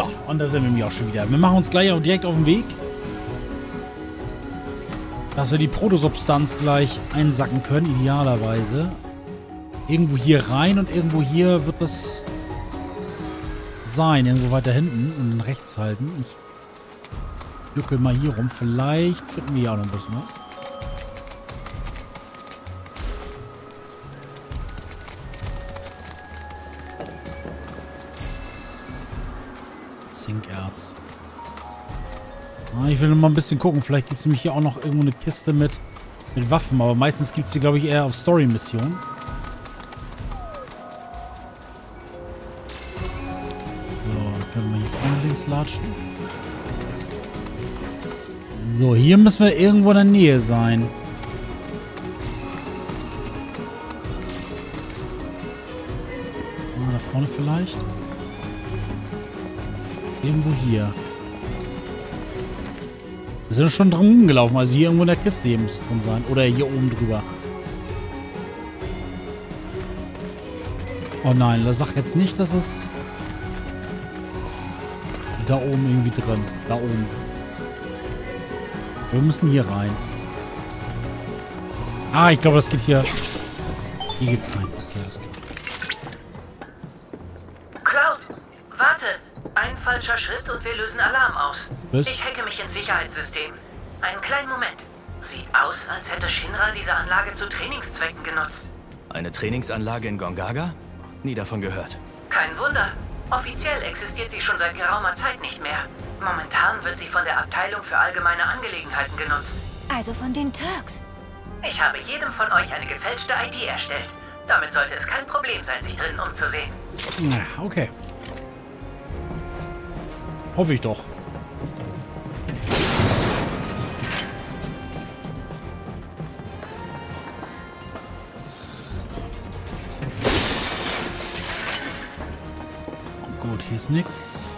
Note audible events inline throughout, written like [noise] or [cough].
So, und da sind wir nämlich auch schon wieder. Wir machen uns gleich auch direkt auf den Weg. Dass wir die Protosubstanz gleich einsacken können, idealerweise. Irgendwo hier rein und irgendwo hier wird das sein. Irgendwo weiter hinten und dann rechts halten. Ich juckel mal hier rum. Vielleicht finden wir ja auch noch ein bisschen was. Ich will noch mal ein bisschen gucken. Vielleicht gibt es nämlich hier auch noch irgendwo eine Kiste mit, mit Waffen. Aber meistens gibt es die, glaube ich, eher auf Story-Missionen. So, können wir hier vorne links latschen. So, hier müssen wir irgendwo in der Nähe sein. Ah, da vorne vielleicht. Irgendwo hier. Wir sind schon drum rumgelaufen. Also hier irgendwo in der Kiste hier muss drin sein. Oder hier oben drüber. Oh nein, da sag jetzt nicht, dass es da oben irgendwie drin. Da oben. Wir müssen hier rein. Ah, ich glaube, das geht hier. Hier geht's rein. Okay, das geht. Cloud, warte. Ein falscher Schritt und wir lösen Alarm aus. Was? Ich ins Sicherheitssystem. Einen kleinen Moment. Sieht aus, als hätte Shinra diese Anlage zu Trainingszwecken genutzt. Eine Trainingsanlage in Gongaga? Nie davon gehört. Kein Wunder. Offiziell existiert sie schon seit geraumer Zeit nicht mehr. Momentan wird sie von der Abteilung für allgemeine Angelegenheiten genutzt. Also von den Turks. Ich habe jedem von euch eine gefälschte ID erstellt. Damit sollte es kein Problem sein, sich drinnen umzusehen. Na, okay. Hoffe ich doch. Ist nix.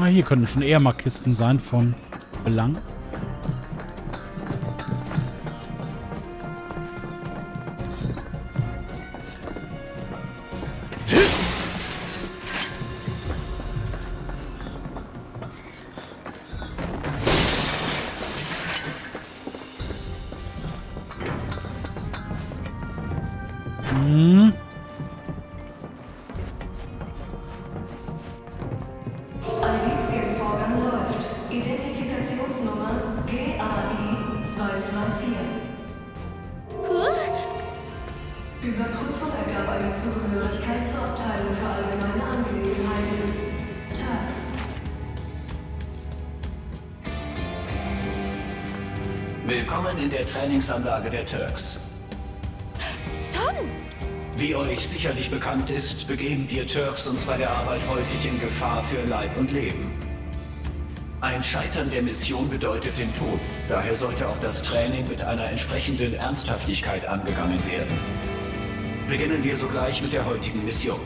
Ah, hier können schon eher mal Kisten sein von Belang. Trainingsanlage der Turks. Son! Wie euch sicherlich bekannt ist, begeben wir Turks uns bei der Arbeit häufig in Gefahr für Leib und Leben. Ein Scheitern der Mission bedeutet den Tod. Daher sollte auch das Training mit einer entsprechenden Ernsthaftigkeit angegangen werden. Beginnen wir sogleich mit der heutigen Mission.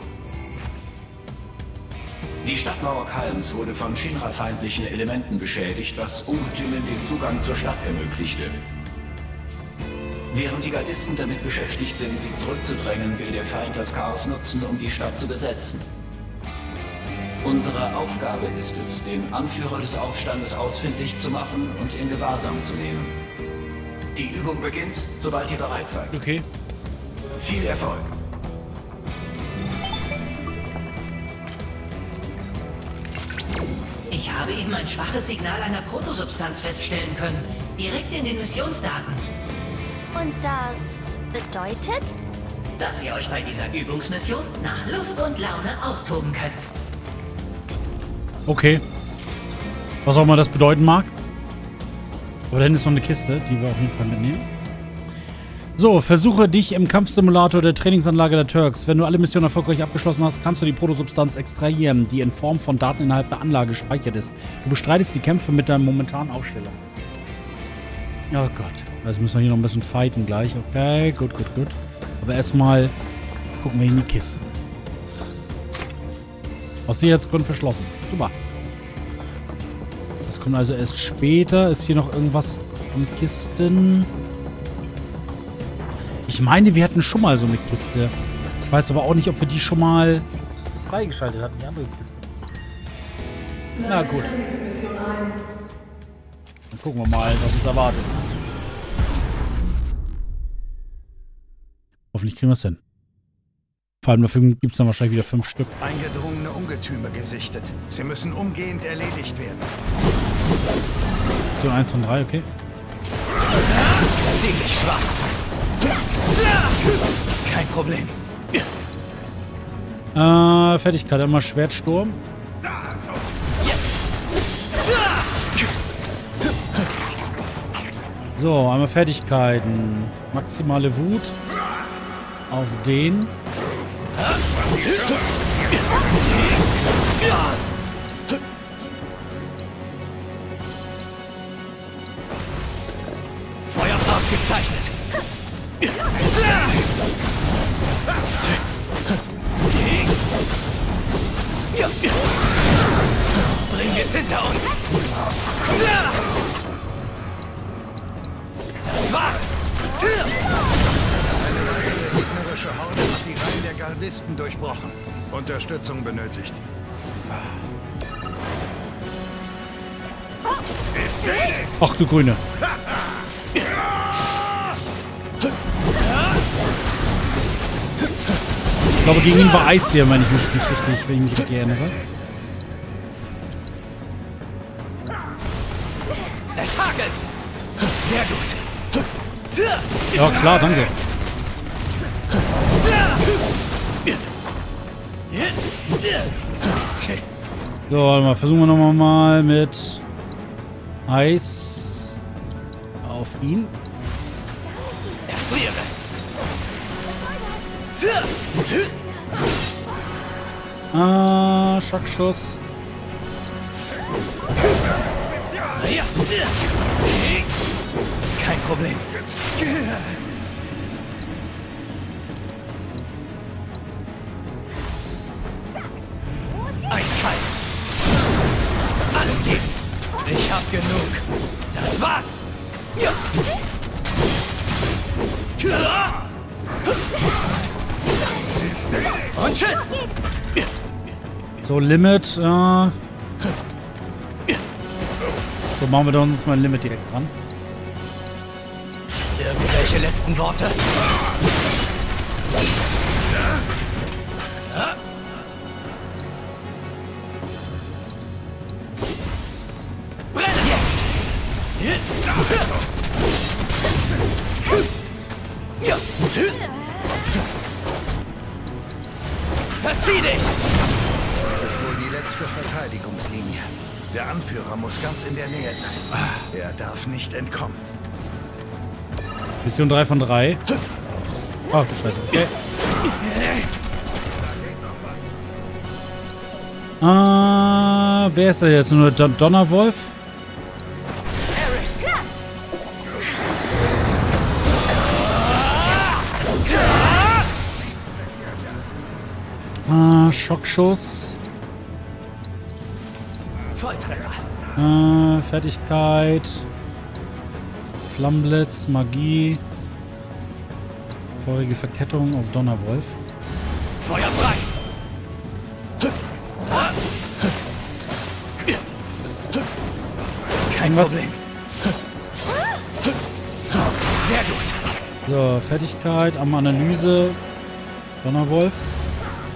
Die Stadtmauer Kalms wurde von Shinra-feindlichen Elementen beschädigt, was Ungetümen den Zugang zur Stadt ermöglichte. Während die Gardisten damit beschäftigt sind, sie zurückzudrängen, will der Feind das Chaos nutzen, um die Stadt zu besetzen. Unsere Aufgabe ist es, den Anführer des Aufstandes ausfindig zu machen und in Gewahrsam zu nehmen. Die Übung beginnt, sobald ihr bereit seid. Okay. Viel Erfolg! Ich habe eben ein schwaches Signal einer Protosubstanz feststellen können. Direkt in den Missionsdaten. Und das bedeutet? Dass ihr euch bei dieser Übungsmission nach Lust und Laune austoben könnt. Okay. Was auch immer das bedeuten mag. Aber da hinten ist noch eine Kiste, die wir auf jeden Fall mitnehmen. So, versuche dich im Kampfsimulator der Trainingsanlage der Turks. Wenn du alle Missionen erfolgreich abgeschlossen hast, kannst du die Protosubstanz extrahieren, die in Form von Daten innerhalb der Anlage gespeichert ist. Du bestreitest die Kämpfe mit deiner momentanen Aufstellung. Oh Gott. Also müssen wir hier noch ein bisschen fighten gleich. Okay, gut, gut, gut. Aber erstmal gucken wir in die Kisten. Aus Sicherheitsgründen verschlossen. Super. Das kommt also erst später. Ist hier noch irgendwas in Kisten? Ich meine, wir hatten schon mal so eine Kiste. Ich weiß aber auch nicht, ob wir die schon mal freigeschaltet hatten, die andere Kiste. Na gut. Dann gucken wir mal, was uns erwartet. Hoffentlich kriegen wir es hin. Vor allem dafür gibt es dann wahrscheinlich wieder fünf Stück. Eingedrungene Ungetüme gesichtet. Sie müssen umgehend erledigt werden. So, eins von drei, okay. Ziemlich schwach. Kein Problem. Äh, Fertigkeit. Einmal Schwertsturm. So, einmal Fertigkeiten. Maximale Wut. Auf den. Gardisten durchbrochen. Unterstützung benötigt. Ach du Grüne. Ich glaube, gegen ihn war Eis hier, wenn ich mich nicht richtig, wenn ich mich richtig erinnere. Es hakelt. Sehr gut. Ja, klar, danke. So, warte mal, versuchen wir nochmal mal mit Eis auf ihn. Ah, Schockschuss. Kein Problem. So, Limit. Äh so, machen wir da uns mal ein Limit direkt dran. Irgendwelche letzten Worte? Mission 3 von 3. Ach du Scheiße, okay. Ah, wer ist da jetzt? Nur Don Donnerwolf? Ah, Schockschuss. Volltreffer. Äh, Fertigkeit. Flammenblitz, Magie. Vorige Verkettung auf Donnerwolf. Feuer frei! Kein? Problem. Sehr gut. So, Fertigkeit, am Analyse. Donnerwolf.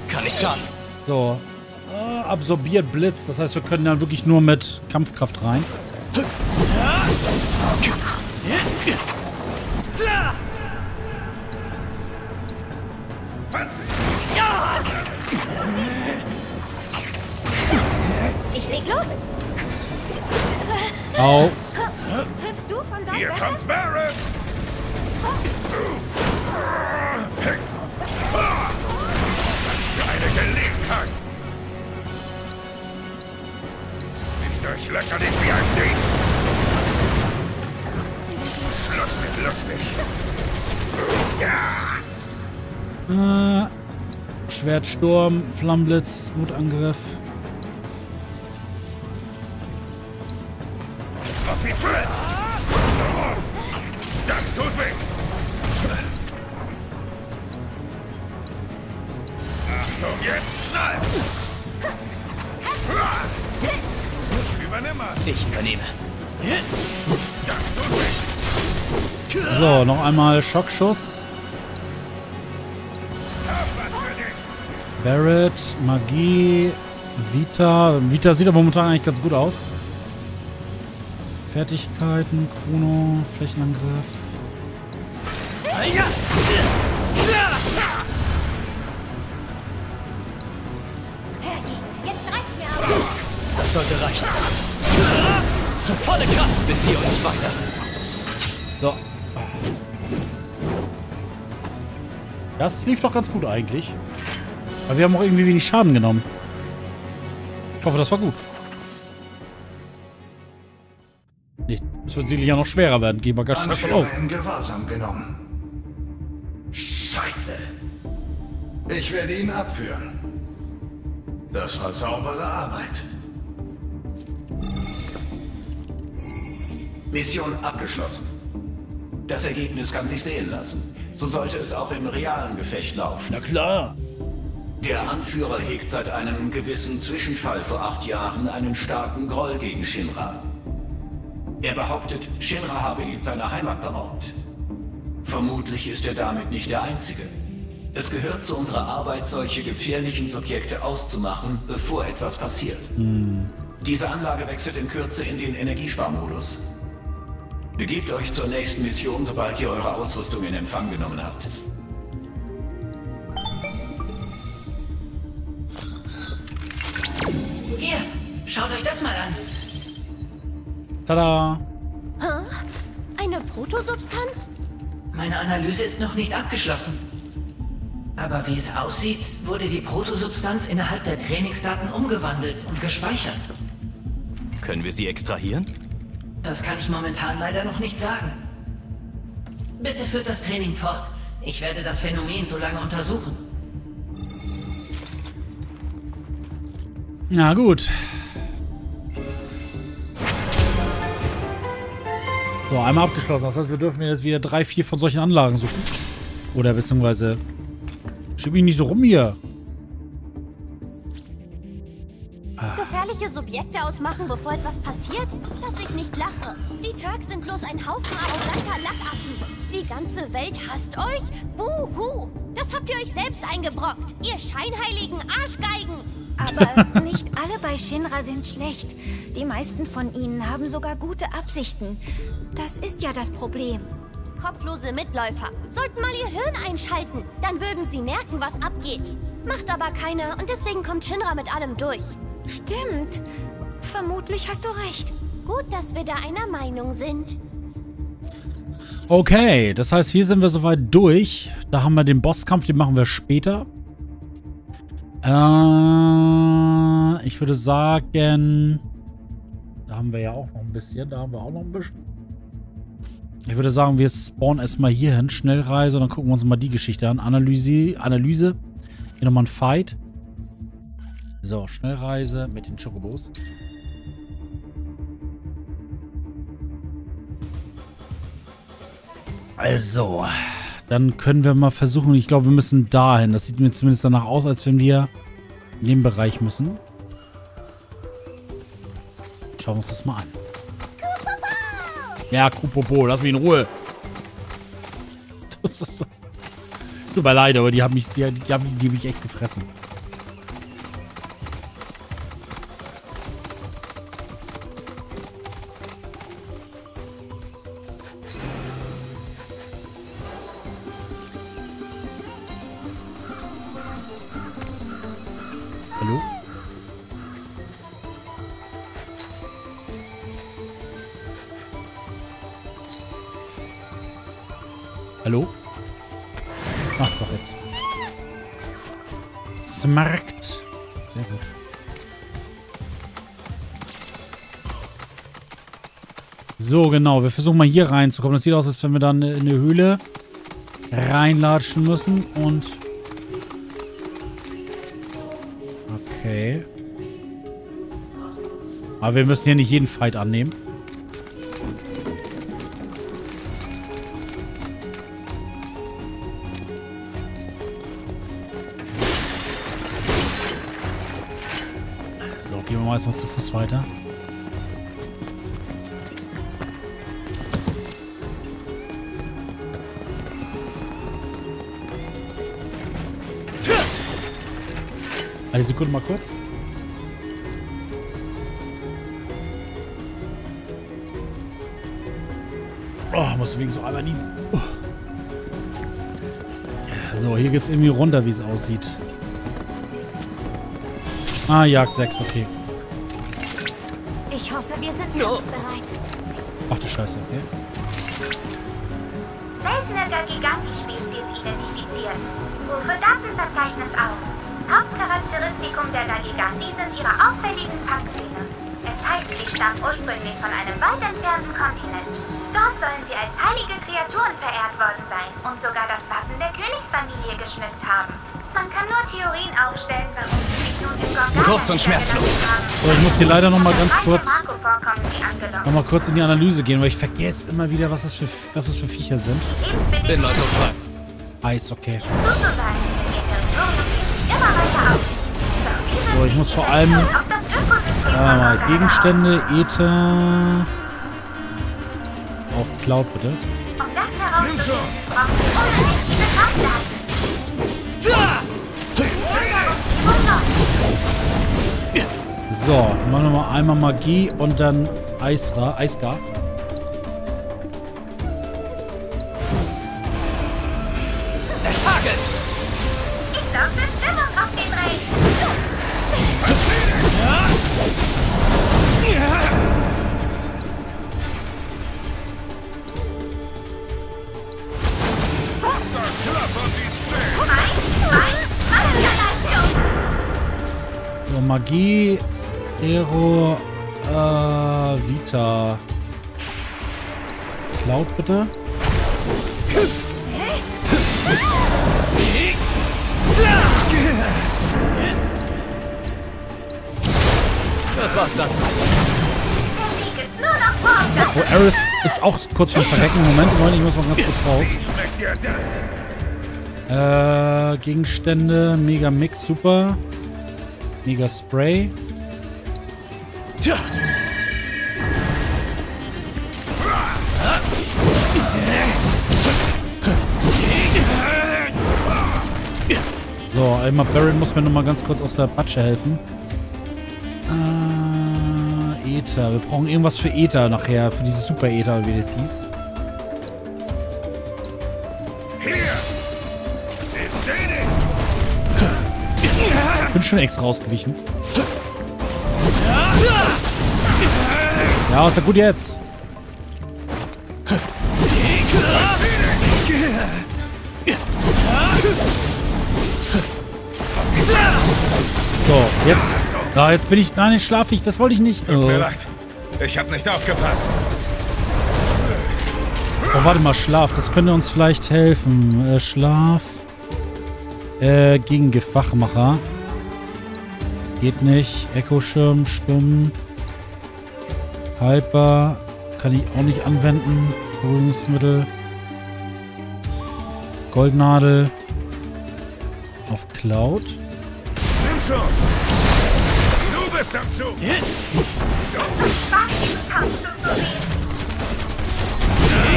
Kann ich schaffen. So. Äh, absorbiert Blitz. Das heißt, wir können dann wirklich nur mit Kampfkraft rein. Au. Triffst du von dort? Hier besser? kommt Barrett! Was für eine Gelegenheit! Ich durchlöcher dich wie ein Sieg! Schluss mit lustig! Ja! Äh, Schwertsturm, Flammenblitz, Wutangriff. Ich übernehme. So, noch einmal Schockschuss. Barrett, Magie, Vita. Vita sieht aber momentan eigentlich ganz gut aus. Fertigkeiten, Chrono, Flächenangriff. Das sollte reichen. Volle Kraft bis hier und nicht weiter. So. Das lief doch ganz gut eigentlich. Aber wir haben auch irgendwie wenig Schaden genommen. Ich hoffe, das war gut. Nee, das wird sicherlich ja noch schwerer werden. Gehen wir ganz stark von. Anführer in Gewahrsam genommen. Scheiße. Ich werde ihn abführen. Das war saubere Arbeit. Mission abgeschlossen. Das Ergebnis kann sich sehen lassen. So sollte es auch im realen Gefecht laufen. Na klar. Der Anführer hegt seit einem gewissen Zwischenfall vor acht Jahren einen starken Groll gegen Shinra. Er behauptet, Shinra habe ihn seiner Heimat beraubt. Vermutlich ist er damit nicht der Einzige. Es gehört zu unserer Arbeit, solche gefährlichen Subjekte auszumachen, bevor etwas passiert. Diese Anlage wechselt in Kürze in den Energiesparmodus. Begebt euch zur nächsten Mission, sobald ihr eure Ausrüstung in Empfang genommen habt. Hier, schaut euch das mal an. Tada! Eine Protosubstanz? Meine Analyse ist noch nicht abgeschlossen. Aber wie es aussieht, wurde die Protosubstanz innerhalb der Trainingsdaten umgewandelt und gespeichert. Können wir sie extrahieren? Das kann ich momentan leider noch nicht sagen. Bitte führt das Training fort. Ich werde das Phänomen so lange untersuchen. Na gut. So, einmal abgeschlossen. Das heißt, wir dürfen jetzt wieder drei, vier von solchen Anlagen suchen. Oder beziehungsweise... Schieb mich nicht so rum hier. Gefährliche Subjekte ausmachen, bevor etwas passiert? Dass ich nicht lache. Die Turks sind bloß ein Haufen arroganter Lackaffen. Die ganze Welt hasst euch? Buhu! Das habt ihr euch selbst eingebrockt. Ihr scheinheiligen Arschgeigen! Aber [laughs] nicht alle bei Shinra sind schlecht. Die meisten von ihnen haben sogar gute Absichten. Das ist ja das Problem. Kopflose Mitläufer sollten mal ihr Hirn einschalten. Dann würden sie merken, was abgeht. Macht aber keiner und deswegen kommt Shinra mit allem durch. Stimmt. Vermutlich hast du recht. Gut, dass wir da einer Meinung sind. Okay, das heißt, hier sind wir soweit durch. Da haben wir den Bosskampf, den machen wir später. Äh, ich würde sagen, da haben wir ja auch noch ein bisschen. Da haben wir auch noch ein bisschen. Ich würde sagen, wir spawnen erstmal hier hin. Schnellreise. Und dann gucken wir uns mal die Geschichte an. Analyse. Analyse. Hier nochmal ein Fight. So, Schnellreise mit den Chocobos. Also, dann können wir mal versuchen. Ich glaube, wir müssen dahin. Das sieht mir zumindest danach aus, als wenn wir in den Bereich müssen. Schauen wir uns das mal an. Ja, Kupopo, lass mich in Ruhe. [laughs] Das ist, tut mir leid, aber die haben mich, die, die haben die mich echt gefressen. Versuchen mal hier reinzukommen. Das sieht aus, als wenn wir dann in eine Höhle reinlatschen müssen. Und... Okay. Aber wir müssen hier nicht jeden Fight annehmen. Eine Sekunde mal kurz. Oh, muss wegen so einmal niesen. Oh. So, hier geht's irgendwie runter, wie es aussieht. Ah, Jagd 6, okay. Ich hoffe, wir sind kampfbereit. Ach du Scheiße, okay. Seltene Gagiganti-Spezies identifiziert. Rufe Datenverzeichnis auf. Hauptcharakteristikum der Gagiganti sind ihre auffälligen Packzähne. Es heißt, sie stammen ursprünglich von einem weit entfernten Kontinent. Dort sollen sie als heilige Kreaturen verehrt worden sein und sogar das Wappen der Königsfamilie geschmückt haben. Man kann nur Theorien aufstellen, warum sie sich nun die Gorgana Kurz und schmerzlos. So, ich muss hier leider noch mal ganz kurz-. Nochmal kurz in die Analyse gehen, weil ich vergesse immer wieder, was das für, was das für Viecher sind. Bin Lebensbedingungen neutral. Eis, okay. Ich muss vor allem- mal Organa Gegenstände, Ether. Auf Cloud bitte. So, machen wir mal einmal Magie und dann Eisra, Eisgar. Magie, Aero, äh, Vita. Cloud bitte. Das war's dann. Sieg ist nur noch vor. Oh, Aerith ist auch kurz vorm Verrecken. Moment, Moment, ich muss noch ganz kurz raus. Äh, Gegenstände, Mega Mix, super. Mega Spray. Tja. So, einmal Baron muss mir noch mal ganz kurz aus der Patsche helfen. Äh, Ether. Wir brauchen irgendwas für Ether nachher, für dieses Super Ether, wie das hieß. Bin schon extra rausgewichen. Ja, ist ja gut jetzt. So, jetzt. Ja, jetzt bin ich. Nein, jetzt schlafe ich. Das wollte ich nicht. Tut mir leid. Ich hab nicht aufgepasst. Oh, warte mal, Schlaf. Das könnte uns vielleicht helfen. Äh, Schlaf. Äh, gegen Gefachmacher. Geht nicht. Echo-Schirm, stumm. Hyper. Kann ich auch nicht anwenden. Beruhigungsmittel. Goldnadel. Auf Cloud. Nimm schon! Du bist am Zug! Ja,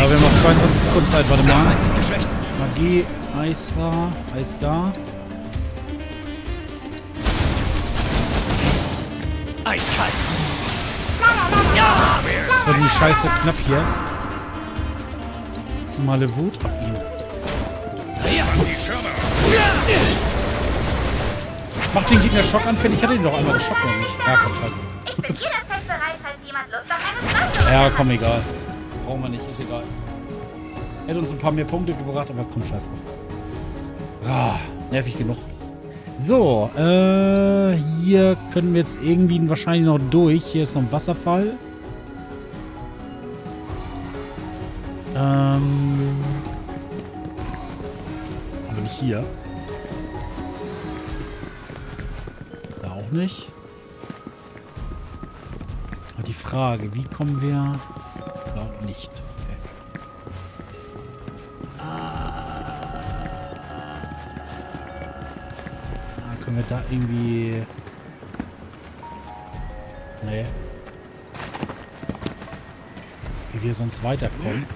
wir haben noch 22 Sekunden Zeit. Warte mal. Magie, Eisra, Eisgar. Eiskalt. Das war die Scheiße knapp hier. Maximale Wut auf ihn. Macht den Gegner schockanfällig? Ich hatte ihn doch einmal geschockt, oder nicht? Ja, komm, scheiße. Ich bin jederzeit bereit, falls jemand Lust auf eine Zweifel Ja, komm, egal. Brauchen wir nicht, ist egal. Hätte uns ein paar mehr Punkte gebracht, aber komm, scheiß drauf. Ah, nervig genug. So, äh, hier können wir jetzt irgendwie wahrscheinlich noch durch. Hier ist noch ein Wasserfall. Ähm. Aber nicht hier. Da auch nicht. Aber die Frage, wie kommen wir da nicht? Wir da irgendwie... Nee. Wie wir sonst weiterkommen.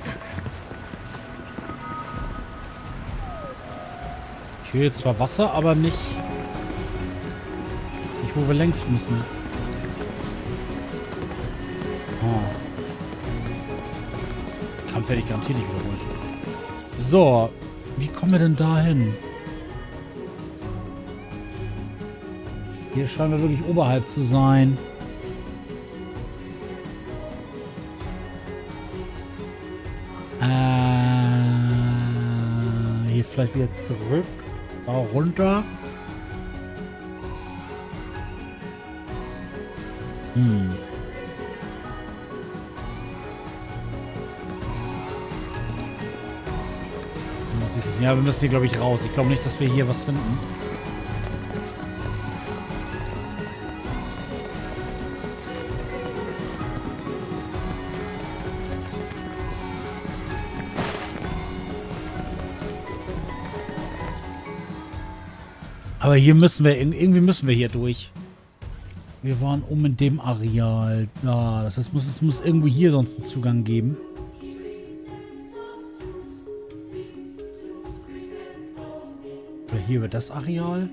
Ich höre jetzt zwar Wasser, aber nicht... wo wir längs müssen. Oh. Kampf werde ich garantiert nicht wiederholen. So, wie kommen wir denn da hin? Hier scheinen wir wirklich oberhalb zu sein. Äh, hier vielleicht wieder zurück. Da runter. Hm. Ja, wir müssen hier, glaube ich, raus. Ich glaube nicht, dass wir hier was finden. Aber hier müssen wir, irgendwie müssen wir hier durch. Wir waren um in dem Areal. Da, das heißt, muss, es muss irgendwo hier sonst einen Zugang geben. Oder hier über das Areal.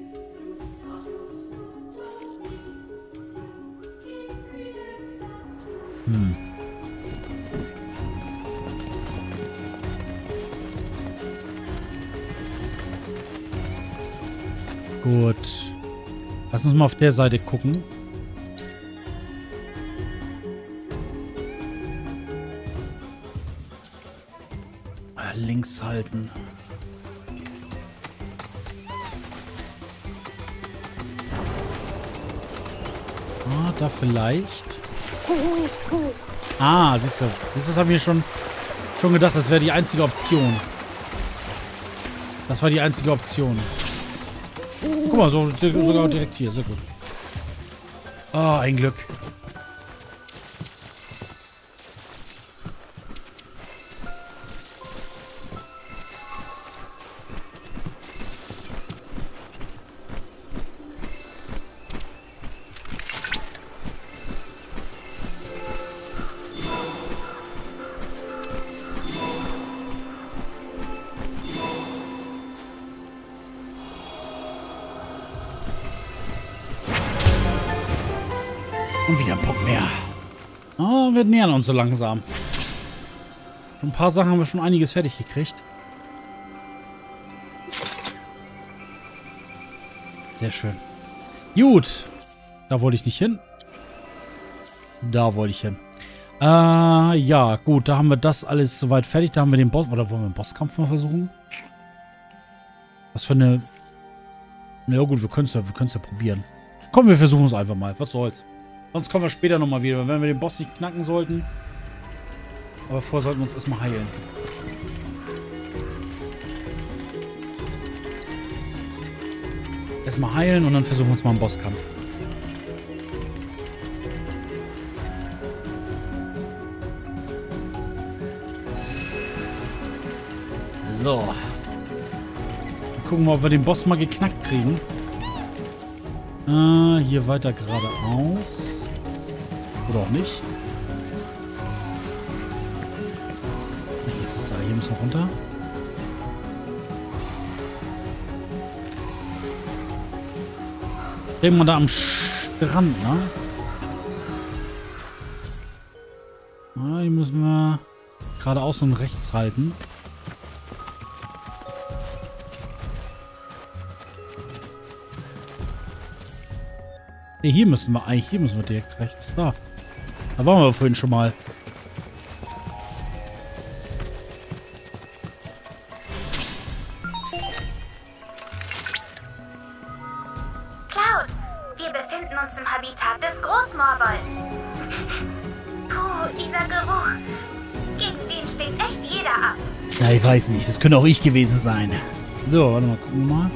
Mal auf der Seite gucken. Ah, links halten. Ah, da vielleicht. Ah, siehst du. Das habe ich schon, schon gedacht, das wäre die einzige Option. Das war die einzige Option. Guck mal, so, sogar direkt hier. Sehr gut. Ah, ein Glück. Uns so langsam. Schon ein paar Sachen haben wir schon einiges fertig gekriegt. Sehr schön. Gut. Da wollte ich nicht hin. Da wollte ich hin. Äh, ja, gut. Da haben wir das alles soweit fertig. Da haben wir den Boss. Oder wollen wir den Bosskampf mal versuchen? Was für eine... Ja, gut, wir können es ja, ja probieren. Komm, wir versuchen es einfach mal. Was soll's. Sonst kommen wir später nochmal wieder, wenn wir den Boss nicht knacken sollten. Aber vorher sollten wir uns erstmal heilen. Erstmal heilen und dann versuchen wir uns mal einen Bosskampf. So. Dann gucken wir, ob wir den Boss mal geknackt kriegen. Äh, hier weiter geradeaus. Oder auch nicht. Hier ist es, hier müssen wir runter. Drehen wir da am Strand, ne? Ah, hier müssen wir geradeaus und rechts halten. Hier müssen wir eigentlich, hier müssen wir direkt rechts. Da. Da waren wir vorhin schon mal. Cloud, wir befinden uns im Habitat des Großmoorbolds. Puh, dieser Geruch. Gegen den steht echt jeder ab. Ja, ich weiß nicht. Das könnte auch ich gewesen sein. So, warte mal, gucken wir mal.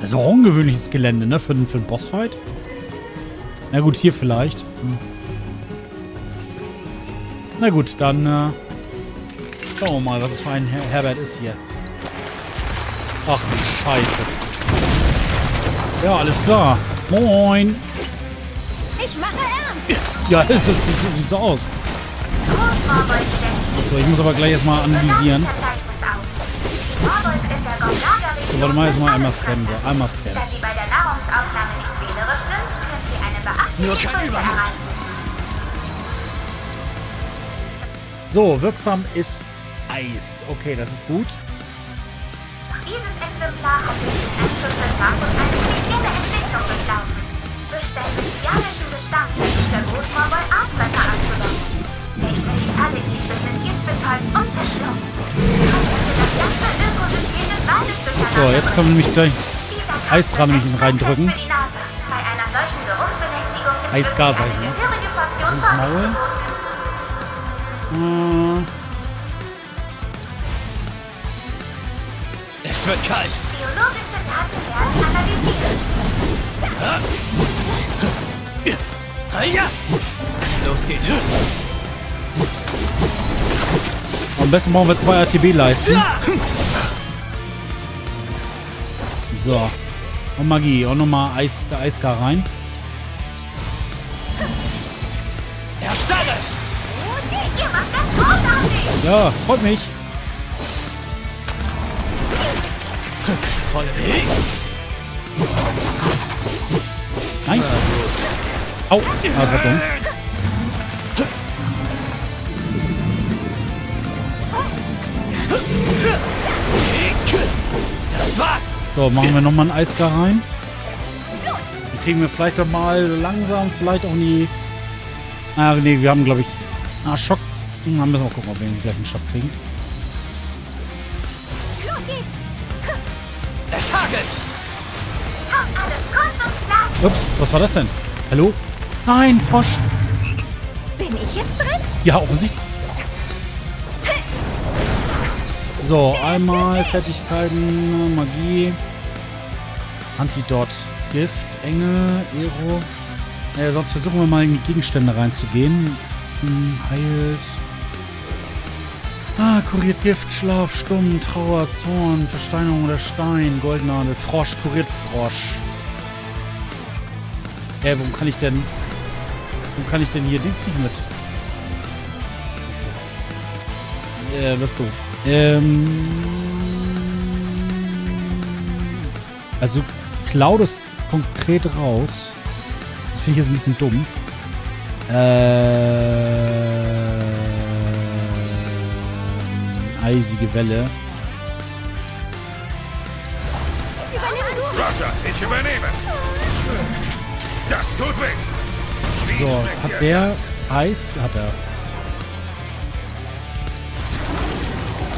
Das ist auch ungewöhnliches Gelände, ne? Für, für einen Bossfight. Na gut, hier vielleicht. Hm. Na gut, dann äh, schauen wir mal, was es für ein Her Herbert ist hier. Ach du Scheiße. Ja, alles klar. Moin. Ich mache ernst. Ja, [laughs] das, das, sieht so aus. So, ich muss aber gleich erstmal analysieren. So, warte mal, jetzt mal einmal scannen. So, einmal scannen. Dass sie bei der Nahrungsaufnahme nicht wählerisch sind, eine beachtliche Nur kein Größe Übermut. So, wirksam ist Eis. Okay, das ist gut. Dieses Exemplar hat den Einfluss Markus eine spezielle Entwicklung durchlaufen. Durch seinen bestialischen Bestand versucht der Großmorgol Aasfresser anzulocken. Der Spezialgieße sind giftbetäubt und verschlungen. Könnte das ganze Ökosystem des Waldes durcheinander So, jetzt können wir nämlich gleich Dieser Kampf Eis dran wird nämlich ein reindrücken. Stresstest für die Nase. Bei einer solchen Geruchsbelästigung ist Eisgas gehörige Portion Ins Maul. Es wird kalt. Biologische Daten werden analysiert. Ja. Los geht's. am besten brauchen wir zwei ATB-Leisten. So. Und Magie. Und nochmal Eis, Eiskar rein. Ja, freut mich. Nein. Au. Ah, das war dumm. So, machen wir nochmal einen Eiskar rein. Dann kriegen wir vielleicht doch mal langsam, vielleicht auch nie. Ah, nee, wir haben, glaube ich. Ah, Schock. Dann müssen wir mal gucken, ob wir gleich einen Schock kriegen. Los geht's! Es hagelt. Ups, was war das denn? Hallo? Nein, Frosch. Bin ich jetzt drin? Ja, offensichtlich. So, einmal Fertigkeiten, Magie, Antidot, Gift, Engel, Ero. Äh, sonst versuchen wir mal in die Gegenstände reinzugehen. Hm, heilt. Ah, kuriert Gift, Schlaf, Stumm, Trauer, Zorn, Versteinerung oder Stein, Goldnadel, Frosch, kuriert Frosch. Äh, wo kann ich denn... Wo kann ich denn hier Dings nicht mit? Äh, das ist doof. Ähm. Also, klau das konkret raus. Das finde ich jetzt ein bisschen dumm. Ähm. Eisige Welle. Roger, ich übernehme. Das tut weh. Wie So, hat der? Eis? Hat er.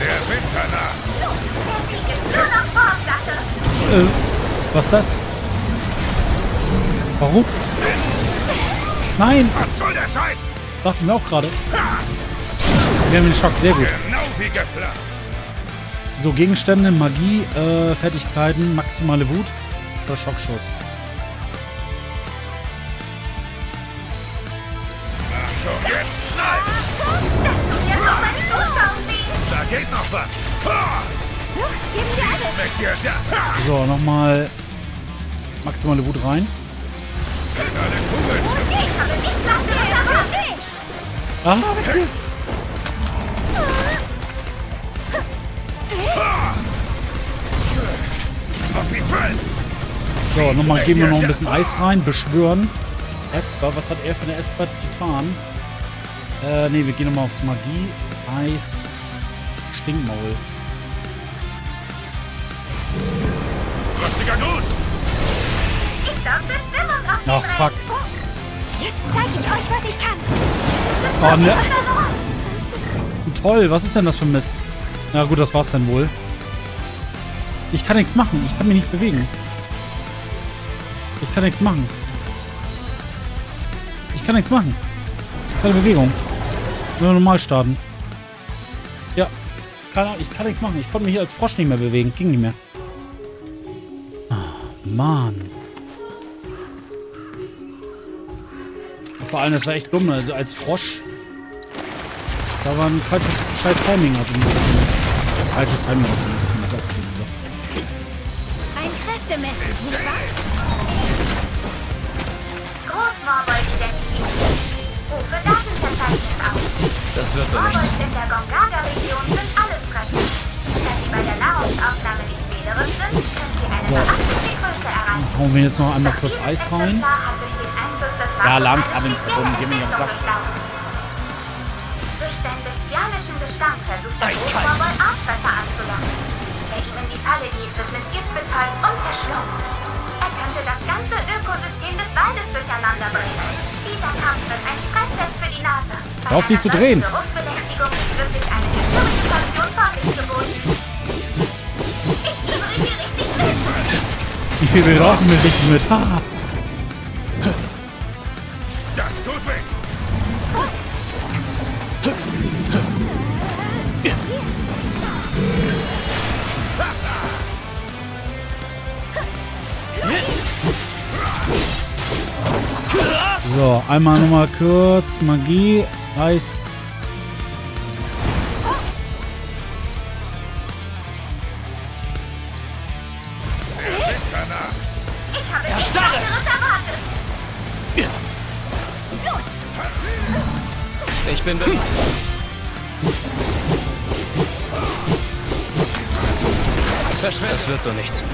Der Winter naht. Äh, was ist das? Warum? Nein, Was soll der Scheiß? dachte ich mir auch gerade. Wir haben den Schock, sehr gut. Wie geplant. So, Gegenstände, Magie, äh, Fertigkeiten, maximale Wut oder Schockschuss. Achtung, jetzt knallt. Tut mir noch beim Zuschauen weh! Da geht noch was. Ha! Geben wir alles! Schmeckt dir das? Ha! So, nochmal maximale Wut rein. Sind alle Kugeln. Ah, Auf so, nochmal geben wir noch ein bisschen Eis rein. Beschwören. Esper, was hat er für eine Esper? Titan. Äh, ne, wir gehen nochmal auf Magie. Eis. Stinkmaul. Lustiger Gruß. Ich sorge für Stimmung auf Ach, fuck. Jetzt zeige ich euch, was ich kann! Oh, ne. Toll, was ist denn das für Mist? Na gut, das war's dann wohl. Ich kann nichts machen. Ich kann mich nicht bewegen. Ich kann nichts machen. Ich kann nichts machen. Keine Bewegung. Nur normal starten. Ja. Keine ich kann nichts machen. Ich konnte mich hier als Frosch nicht mehr bewegen. Ging nicht mehr. Ah, Mann. Vor allem, das war echt dumm. Also als Frosch. Da war ein falsches scheiß Timing. Falsches Timing. Ein Kräftemessen, nicht wahr? Großmorgold identifiziert. Rufe Datenverzeichnis auf. Das wird so nicht. In der Gongaga-Region sind Allesfresser. Da sie bei der Nahrungsaufnahme nicht wählerisch sind, können sie eine beachtliche Größe erreichen. Hauen wir jetzt noch einmal kurz Eis rein. Ja, eine aber ins Brunnen, geh mir nicht auf den Sack. Durch seinen bestialischen Gestank versucht der Eiskalt. Großcowboy Aasfresser in die Falle wird mit Gift betäubt und verschlungen. Er könnte das ganze Ökosystem des Waldes durcheinander bringen. Dieser Kampf wird ein Stresstest für die Nase. Bei auf, dich einer zu drehen. Geruchsbelästigung ist wirklich eine Situation Vorsicht geboten. Ich kriege richtig mit. Wie viel draußen mit richtig mit. So, einmal nochmal kurz Magie, Eis. Ich bin bereit. Verschwinde. Das wird so nichts.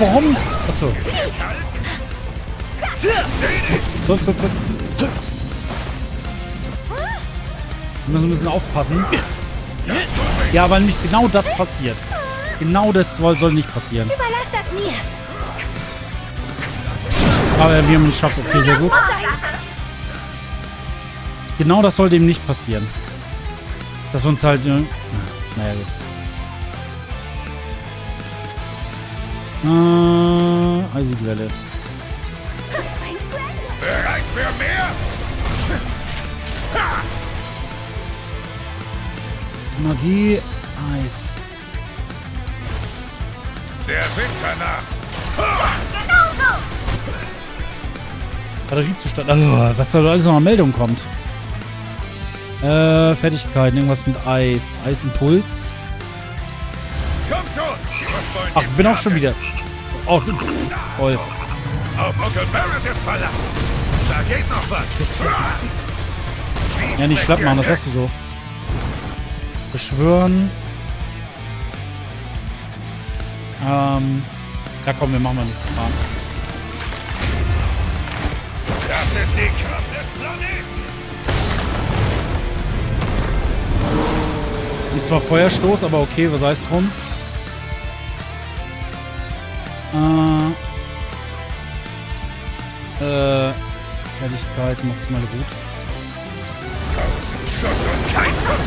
Warum? Achso. Zurück, zurück, zurück. Wir müssen ein bisschen aufpassen. Ja, weil nicht genau das passiert. Genau das soll, soll nicht passieren. Überlass das mir. Aber wir haben es geschafft. Okay, sehr gut. Genau das soll dem nicht passieren. Dass wir uns halt... Äh, naja, gut. Äh, Eisigwelle. Bereit für mehr? Magie, Eis. Der Winter naht. Genau so. Batteriezustand. Oh, was da alles noch an Meldung kommt. Äh, Fertigkeiten. Irgendwas mit Eis. Eisimpuls. Ach, bin auch schon wieder. Oh, du- toll. Auf Onkel Barrett ist Verlass. Da geht noch was. Ja, nicht schlapp machen, das hast du so. Beschwören. Ähm. Ja, komm, wir machen mal nicht. Fahren. Das ist die Kraft des Planeten. Ist zwar Feuerstoß, aber okay, was heißt drum? Äh. Äh. Fertigkeit, maximale Wut. Tausend Schuss und kein Schuss.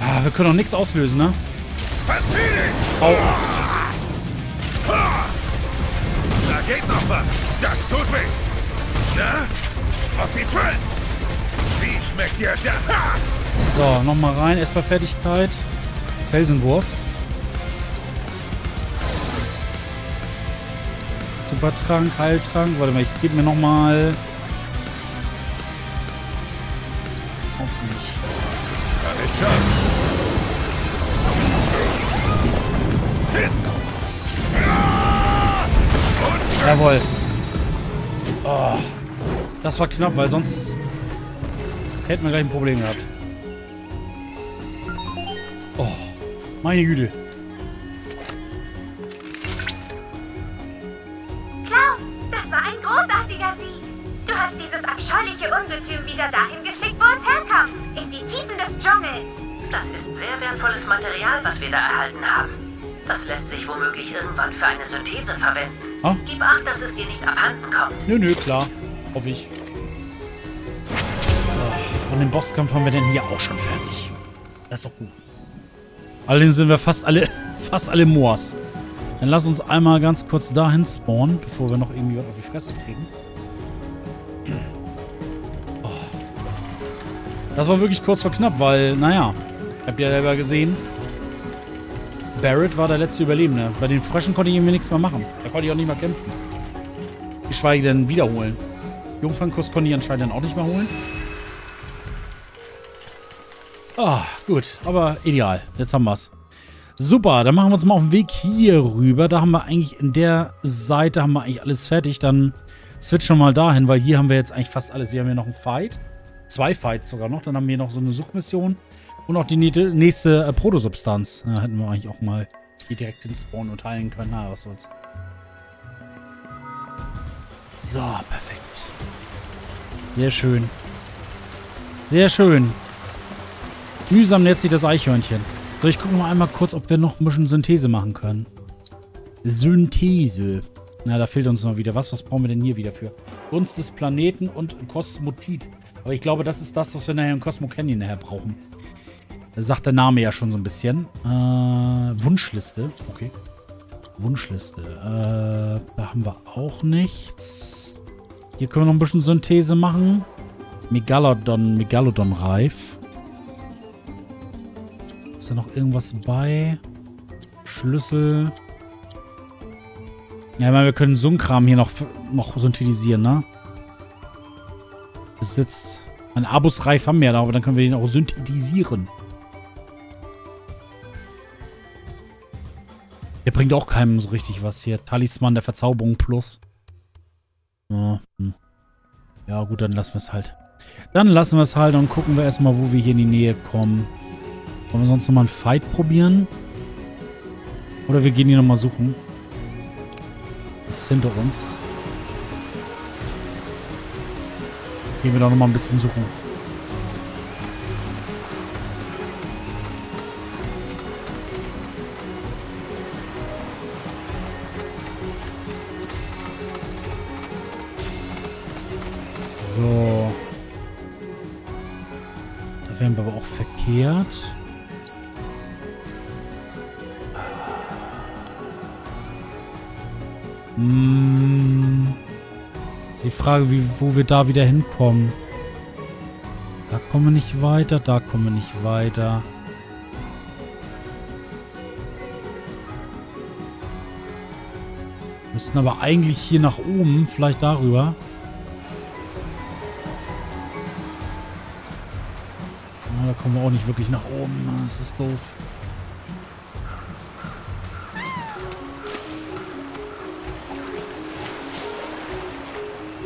Ah, wir können doch nichts auslösen, ne? Verzieh dich. Au. Da geht noch was. Das tut weh. Na? Auf die Trail. Wie schmeckt dir das? So, nochmal rein. Erstmal Fertigkeit. Felsenwurf. Supertrank, Heiltrank. Warte mal, ich gebe mir nochmal. Auf mich. Jawohl. Oh, das war knapp, weil sonst hätten wir gleich ein Problem gehabt. Meine Güte. Klaus, das war ein großartiger Sieg. Du hast dieses abscheuliche Ungetüm wieder dahin geschickt, wo es herkam. In die Tiefen des Dschungels. Das ist sehr wertvolles Material, was wir da erhalten haben. Das lässt sich womöglich irgendwann für eine Synthese verwenden. Ah? Gib acht, dass es dir nicht abhanden kommt. Nö, nö, klar. Hoffe ich. So, und den Bosskampf haben wir denn hier auch schon fertig. Das ist doch gut. Allerdings sind wir fast alle, [laughs] fast alle Moors. Dann lass uns einmal ganz kurz dahin spawnen, bevor wir noch irgendwie was auf die Fresse kriegen. Oh. Das war wirklich kurz vor knapp, weil, naja, ich hab ja selber gesehen, Barrett war der letzte Überlebende. Bei den Fröschen konnte ich irgendwie nichts mehr machen. Da konnte ich auch nicht mehr kämpfen. Geschweige denn wiederholen. Jungfernkuss konnte ich anscheinend auch nicht mehr holen. Ah, gut. Aber ideal. Jetzt haben wir's. Super, dann machen wir uns mal auf den Weg hier rüber. Da haben wir eigentlich in der Seite haben wir eigentlich alles fertig. Dann switchen wir mal dahin, weil hier haben wir jetzt eigentlich fast alles. Wir haben hier noch einen Fight. Zwei Fights sogar noch. Dann haben wir hier noch so eine Suchmission. Und auch die nächste äh, Protosubstanz. Da hätten wir eigentlich auch mal hier direkt den Spawn und heilen können. Na, was soll's. So, perfekt. Sehr schön. Sehr schön. Mühsam nährt sich das Eichhörnchen. So, ich gucke mal einmal kurz, ob wir noch ein bisschen Synthese machen können. Synthese. Na, da fehlt uns noch wieder was. Was brauchen wir denn hier wieder für? Gunst des Planeten und Kosmotit. Aber ich glaube, das ist das, was wir nachher im Cosmo Canyon nachher brauchen. Das sagt der Name ja schon so ein bisschen. Äh, Wunschliste. Okay. Wunschliste. Äh, da haben wir auch nichts. Hier können wir noch ein bisschen Synthese machen. Megalodon, Megalodon-Reif. Ist da noch irgendwas bei? Schlüssel. Ja, ich meine, wir können so einen Kram hier noch, noch synthetisieren, ne? Besitzt. Ein Abus-Reif haben wir ja, aber dann können wir den auch synthetisieren. Der bringt auch keinem so richtig was hier. Talisman der Verzauberung plus. Ja, hm. ja gut, dann lassen wir es halt. Dann lassen wir es halt und gucken wir erstmal, wo wir hier in die Nähe kommen. Wollen wir sonst nochmal einen Fight probieren? Oder wir gehen hier nochmal suchen. Das ist hinter uns. Gehen wir doch nochmal ein bisschen suchen. So. Da wären wir aber auch verkehrt. Frage, wie, wo wir da wieder hinkommen. Da kommen wir nicht weiter, da kommen wir nicht weiter. Müssten aber eigentlich hier nach oben, vielleicht darüber. Ja, da kommen wir auch nicht wirklich nach oben. Das ist doof.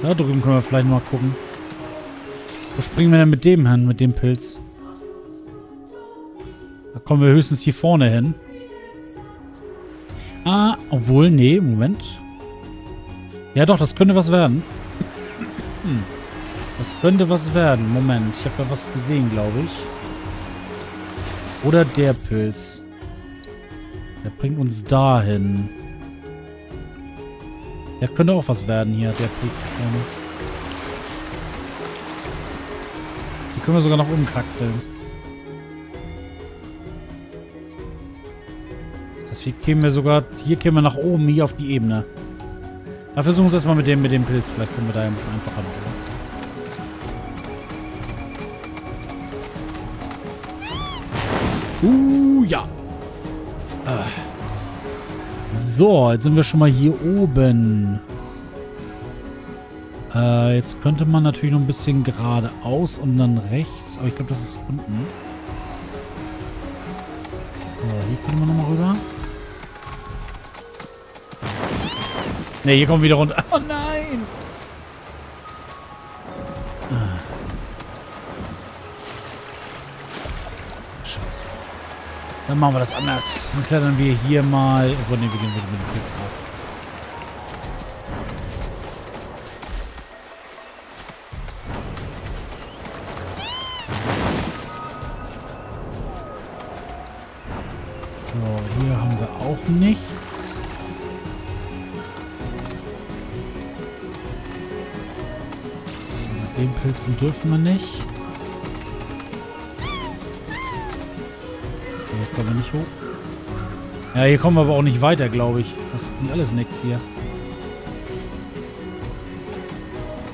Da drüben können wir vielleicht mal gucken. Wo springen wir denn mit dem hin, mit dem Pilz? Da kommen wir höchstens hier vorne hin. Ah, obwohl, nee, Moment. Ja doch, das könnte was werden. Hm. Das könnte was werden. Moment, ich habe da was gesehen, glaube ich. Oder der Pilz. Der bringt uns dahin. Der könnte auch was werden hier, der Pilz hier vorne. Die können wir sogar nach oben kraxeln. Das heißt, hier kämen wir sogar, hier kämen wir nach oben, hier auf die Ebene. Aber versuchen wir es erstmal mit dem, mit dem Pilz. Vielleicht können wir da ja bisschen einfacher machen. Uh, ja. Ah. So, jetzt sind wir schon mal hier oben. Äh, jetzt könnte man natürlich noch ein bisschen geradeaus und dann rechts. Aber ich glaube, das ist unten. So, hier können wir nochmal rüber. Ne, hier kommen wir wieder runter. [laughs] Oh nein! Dann machen wir das anders. Dann klettern wir hier mal... Obwohl, ne, wir gehen wieder mit dem Pilz rauf. So, hier haben wir auch nichts. Mit den Pilzen dürfen wir nicht. Hoch. Ja, hier kommen wir aber auch nicht weiter, glaube ich. Das bringt alles nichts hier.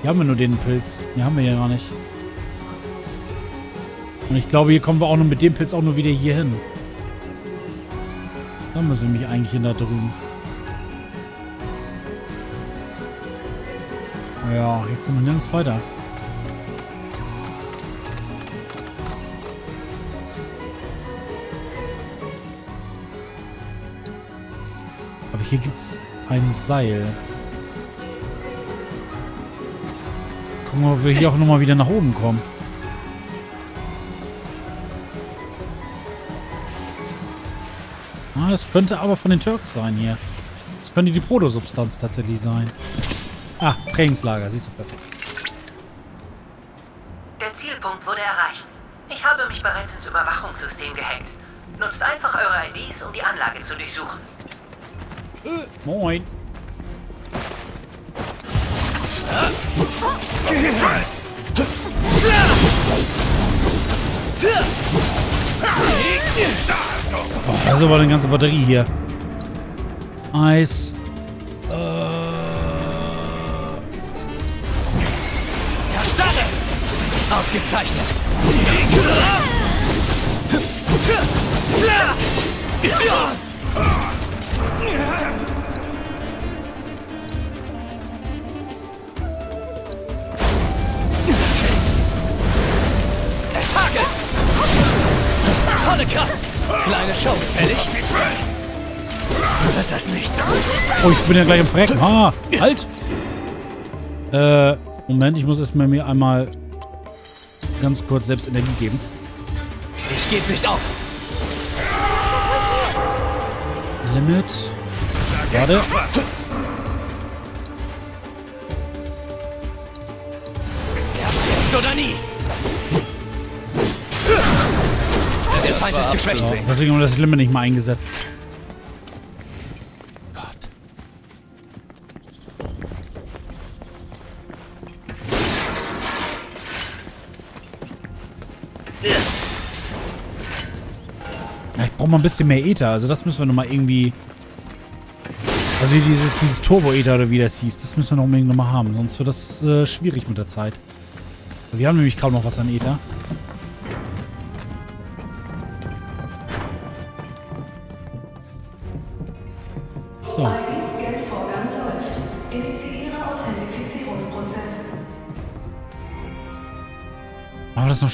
Hier haben wir nur den Pilz. Hier haben wir ja gar nicht. Und ich glaube, hier kommen wir auch nur mit dem Pilz auch nur wieder hier hin. Da müssen wir nämlich eigentlich hin da drüben. Ja, hier kommen wir nirgends weiter. Aber hier gibt's ein Seil. Gucken wir, ob wir hier auch nochmal wieder nach oben kommen. Ah, das könnte aber von den Turks sein hier. Das könnte die Protosubstanz tatsächlich sein. Ah, Trainingslager, siehst du perfekt. Der Zielpunkt wurde erreicht. Ich habe mich bereits ins Überwachungssystem gehackt. Nutzt einfach eure IDs, um die Anlage zu durchsuchen. Moin. Oh, ist aber eine ganze Batterie hier. Eis. Äh, Erstarre! Ausgezeichnet! Es Kraft! Kleine Show, gefällig? So wird das nichts. oh, ich bin ja gleich im Verrecken. Ah, halt. Äh, Moment, ich muss erstmal mir einmal ganz kurz selbst Energie geben. Ich gebe nicht auf. Limit. Warte. Ist geschwächt. So, deswegen haben wir das Limit nicht mal eingesetzt. Gott. Ja, ich brauche mal ein bisschen mehr Ether. Also das müssen wir nochmal irgendwie... Also dieses, dieses Turbo-Ether oder wie das hieß. Das müssen wir noch unbedingt nochmal haben. Sonst wird das äh, schwierig mit der Zeit. Wir haben nämlich kaum noch was an Ether.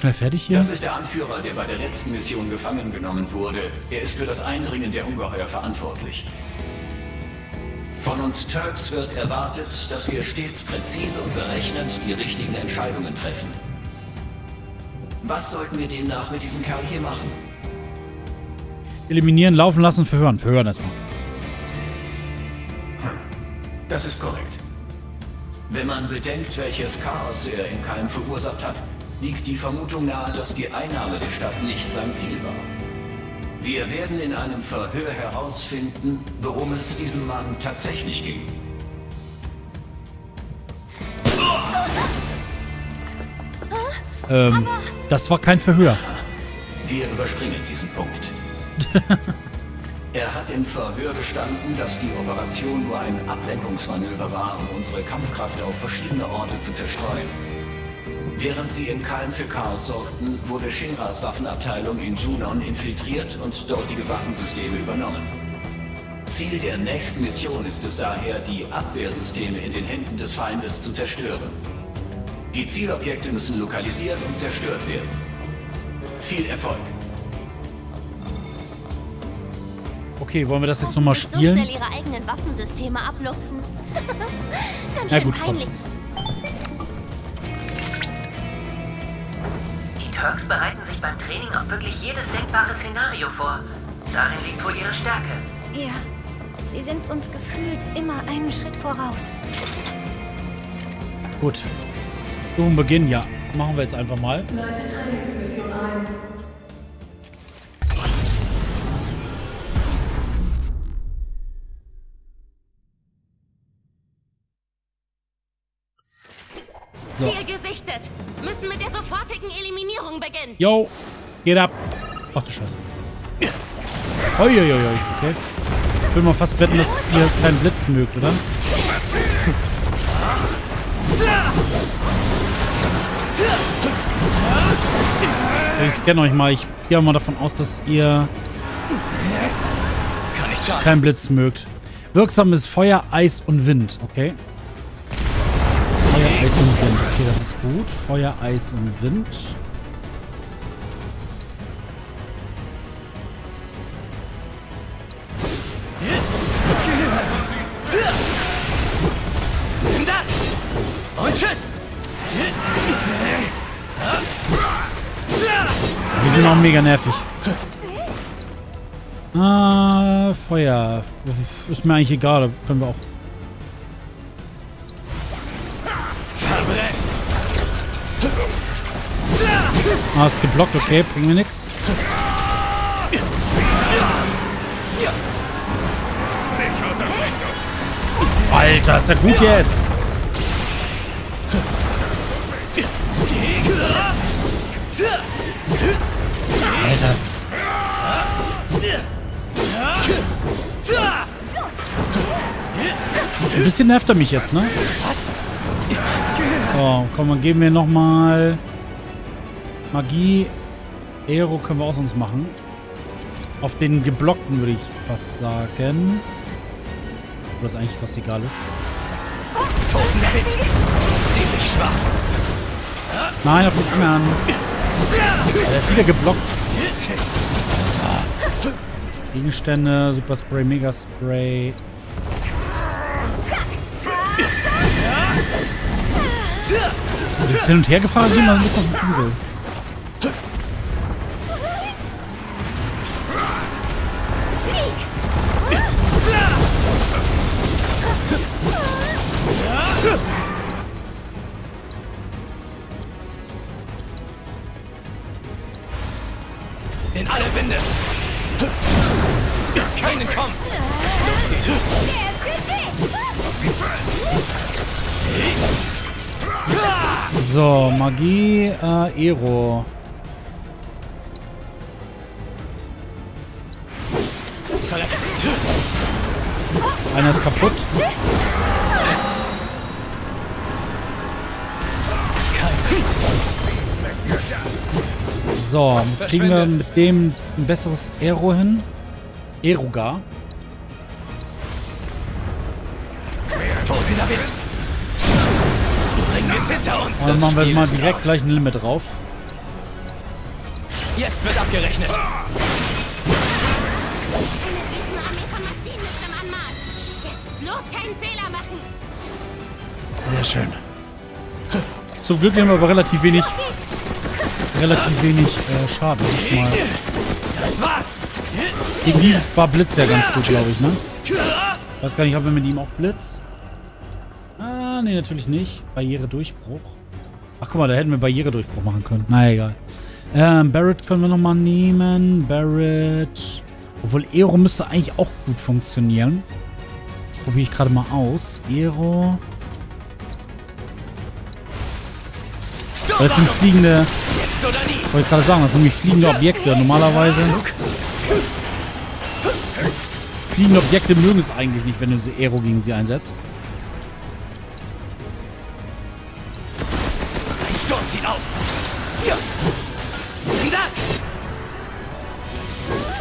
Schnell fertig hier? Das ist der Anführer, der bei der letzten Mission gefangen genommen wurde. Er ist für das Eindringen der Ungeheuer verantwortlich. Von uns Turks wird erwartet, dass wir stets präzise und berechnend die richtigen Entscheidungen treffen. Was sollten wir demnach mit diesem Kerl hier machen? Eliminieren, laufen lassen, verhören. Verhören erstmal. Das ist korrekt. Wenn man bedenkt, welches Chaos er im Keim verursacht hat, liegt die Vermutung nahe, dass die Einnahme der Stadt nicht sein Ziel war. Wir werden in einem Verhör herausfinden, worum es diesem Mann tatsächlich ging. Ähm, das war kein Verhör. Wir überspringen diesen Punkt. [laughs] er hat im Verhör gestanden, dass die Operation nur ein Ablenkungsmanöver war, um unsere Kampfkraft auf verschiedene Orte zu zerstreuen. Während sie im Keim für Chaos sorgten, wurde Shinras Waffenabteilung in Junon infiltriert und dortige Waffensysteme übernommen. Ziel der nächsten Mission ist es daher, die Abwehrsysteme in den Händen des Feindes zu zerstören. Die Zielobjekte müssen lokalisiert und zerstört werden. Viel Erfolg! Okay, wollen wir das jetzt nochmal sich so spielen? schnell ihre eigenen Waffensysteme abluchsen. [laughs] Ganz Na schön gut, komm. peinlich. Die Turks bereiten sich beim Training auf wirklich jedes denkbare Szenario vor. Darin liegt wohl ihre Stärke. Ja, sie sind uns gefühlt immer einen Schritt voraus. Gut. Zum Beginn, ja. Machen wir jetzt einfach mal. Leite Trainingsmission ein. Yo, geht ab. Ach du Scheiße. Uiuiui, okay. Ich will mal fast wetten, dass ihr keinen Blitz mögt, oder? Ich scanne euch mal. Ich gehe mal davon aus, dass ihr keinen Blitz mögt. Wirksam ist Feuer, Eis und Wind, okay? Feuer, Eis und Wind. Okay, das ist gut. Feuer, Eis und Wind. Die sind auch mega nervig. Ah, Feuer. Ist mir eigentlich egal. Können wir auch. Ah, ist geblockt. Okay, bringen wir nix. Alter, ist ja gut jetzt. Ein bisschen nervt er mich jetzt, ne? So, komm, dann geben wir nochmal Magie. Aero können wir auch sonst machen. Auf den geblockten würde ich fast sagen. Wo das eigentlich fast egal ist. Ziemlich schwach! Nein, auf den anderen. Er ist wieder geblockt. Gegenstände, Super Spray, Mega Spray. Das hin und her gefahren sind, man ist auf dem Insel. So, Magie, äh, Aero. Einer ist kaputt. So, kriegen wir mit dem ein besseres Aero hin? Aerogar. Tosender Wind! Hinter uns! Und dann machen wir mal direkt aus. gleich ein Limit drauf. Jetzt wird abgerechnet! Eine Riesenarmee von Maschinen ist im Anmarsch. Jetzt bloß keinen Fehler machen. Sehr schön. Zum Glück nehmen wir aber relativ wenig relativ wenig äh, Schaden. Mal. Das war's! Gegen die war Blitz ja ganz gut, glaube ich, ne? Weiß gar nicht, haben wir mit ihm auch Blitz? Ah, nee, natürlich nicht. Barrieredurchbruch. Ach, guck mal, da hätten wir Barrieredurchbruch machen können. Na, egal. Ähm, Barrett können wir nochmal nehmen. Barrett. Obwohl, Aero müsste eigentlich auch gut funktionieren. Probiere ich gerade mal aus. Aero. Das sind fliegende... Wollte ich gerade sagen, das sind nämlich fliegende Objekte. Normalerweise... Fliegende Objekte mögen es eigentlich nicht, wenn du Aero gegen sie einsetzt.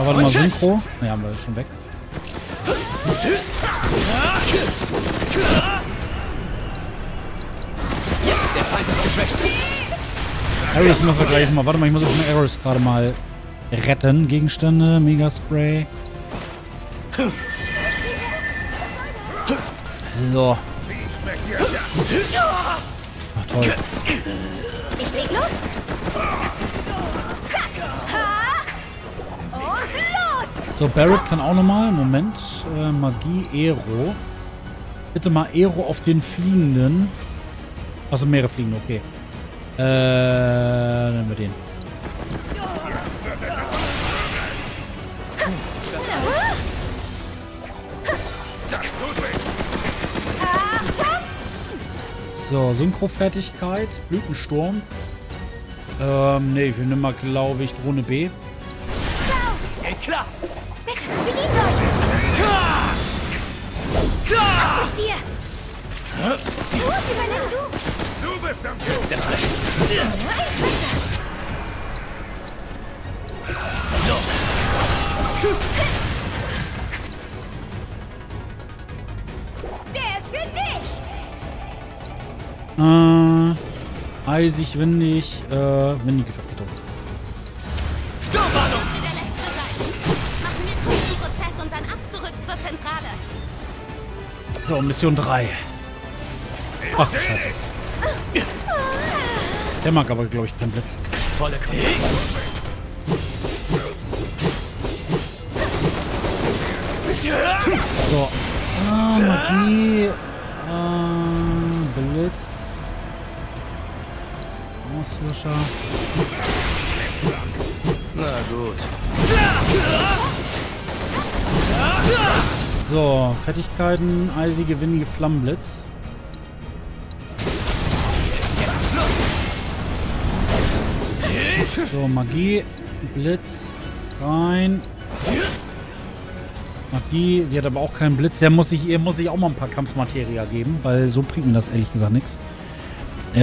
Aber warte mal, Synchro. Ne, haben wir schon weg. Jetzt der Feind ist geschwächt! Arrows müssen wir gleich mal. Warte mal, ich muss jetzt mal Arrows gerade mal retten. Gegenstände, Megaspray. So. Ach, toll. Ich leg los. So, Barrett kann auch nochmal. Moment. Äh, Magie, Aero. Bitte mal Aero auf den Fliegenden. Also mehrere Fliegende, okay. Äh, nehmen wir den. So, Synchro-Fertigkeit, Blütensturm. Ähm, nee, wir nehmen mal, glaube ich, Drohne B. übernimm du. Du bist am Tod. Jetzt das Recht! Der ist für dich. Äh, eisig, windig, äh, windige Verbitterung. Sturmwarnung! Müsste der letzte sein. Machen wir Prozess und dann ab zurück zur Zentrale. So, Mission 3. Ach, scheiße. Der mag aber, glaube ich, keinen Blitz. Volle. So. Ah, Magie. Äh, Blitz. Auslöscher. Na gut. So, Fertigkeiten. Eisige, windige Flammenblitz. So, Magie. Blitz. Rein. Magie, die hat aber auch keinen Blitz. Der muss sich, ihr muss sich auch mal ein paar Kampfmateria geben, weil so bringt mir das ehrlich gesagt nichts. Äh,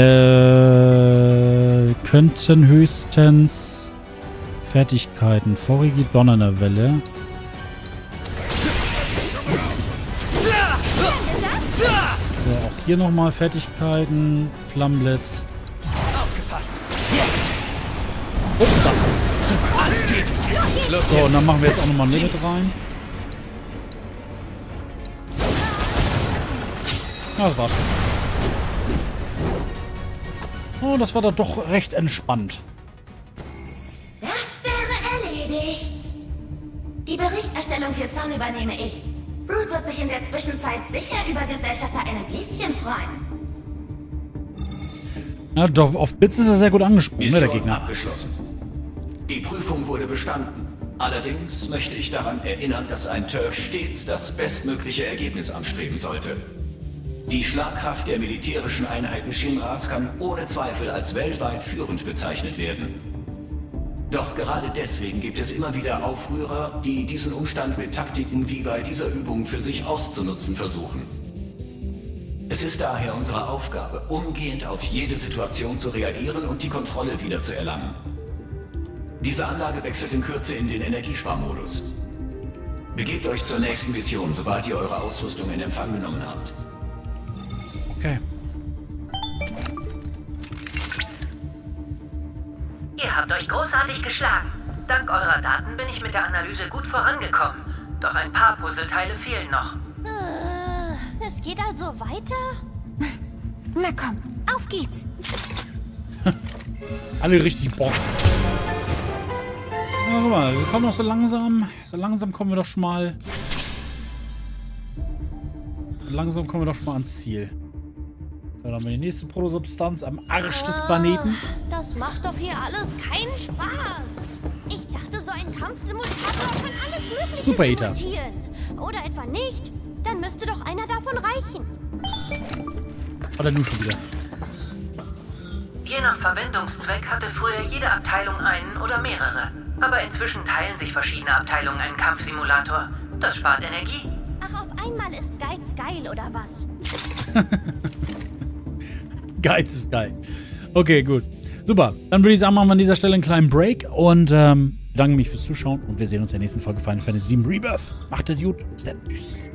könnten höchstens Fertigkeiten. Vorige donnernde Welle. So, auch hier nochmal Fertigkeiten. Flammenblitz. Aufgepasst. So, und dann machen wir jetzt auch nochmal ein Limit rein. Ja, das war's schon. Oh, das war da doch recht entspannt. Das wäre erledigt. Die Berichterstellung für Sun übernehme ich. Brood wird sich in der Zwischenzeit sicher über Gesellschaft bei einem Gläschen freuen. Ja, doch, auf Blitz ist er sehr gut angesprungen, ne, der Gegner. abgeschlossen. Die Prüfung wurde bestanden. Allerdings möchte ich daran erinnern, dass ein Turk stets das bestmögliche Ergebnis anstreben sollte. Die Schlagkraft der militärischen Einheiten Shinras kann ohne Zweifel als weltweit führend bezeichnet werden. Doch gerade deswegen gibt es immer wieder Aufrührer, die diesen Umstand mit Taktiken wie bei dieser Übung für sich auszunutzen versuchen. Es ist daher unsere Aufgabe, umgehend auf jede Situation zu reagieren und die Kontrolle wieder zu erlangen. Diese Anlage wechselt in Kürze in den Energiesparmodus. Begebt euch zur nächsten Mission, sobald ihr eure Ausrüstung in Empfang genommen habt. Okay. Ihr habt euch großartig geschlagen. Dank eurer Daten bin ich mit der Analyse gut vorangekommen. Doch ein paar Puzzleteile fehlen noch. Äh, es geht also weiter? [laughs] Na komm, auf geht's. [laughs] Alle richtig Bock. Na, guck mal, wir kommen doch so langsam. So langsam kommen wir doch schon mal. So langsam kommen wir doch schon mal ans Ziel. So, dann haben wir die nächste Protosubstanz am Arsch des Planeten. Das macht doch hier alles keinen Spaß. Ich dachte, so ein Kampfsimulator kann alles Mögliche Super, simultieren. Oder etwa nicht? Dann müsste doch einer davon reichen. Oder du schon wieder. Je nach Verwendungszweck hatte früher jede Abteilung einen oder mehrere. Aber inzwischen teilen sich verschiedene Abteilungen einen Kampfsimulator. Das spart Energie. Ach, auf einmal ist Geiz geil, oder was? [laughs] Geiz ist geil. Okay, gut. Super. Dann würde ich sagen, machen wir an dieser Stelle einen kleinen Break und ähm, bedanke mich fürs Zuschauen und wir sehen uns in der nächsten Folge Final Fantasy VII Rebirth. Macht es gut. Bis dann. Tschüss.